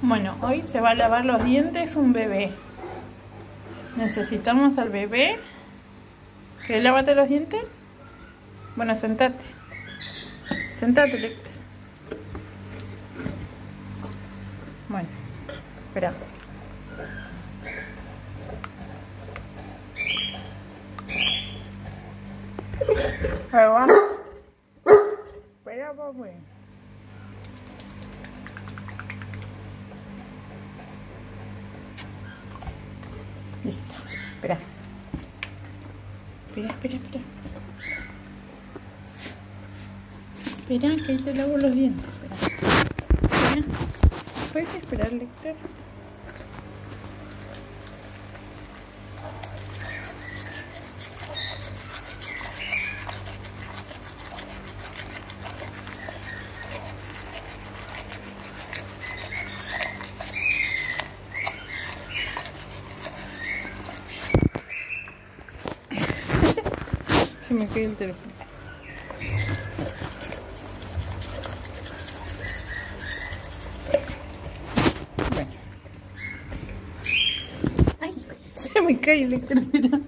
Bueno, hoy se va a lavar los dientes un bebé. Necesitamos al bebé. ¿Quieres lavarte los dientes? Bueno, sentate. Sentate, Lecter. Bueno, espera. Ahí va. Espera, papi. Listo. Espera. Espera, espera, espera. Espera, que ahí te lavo los dientes. Espera. ¿Puedes esperar, Lecter? Se me cae el teléfono. Bueno. Ay, se me cae el teléfono.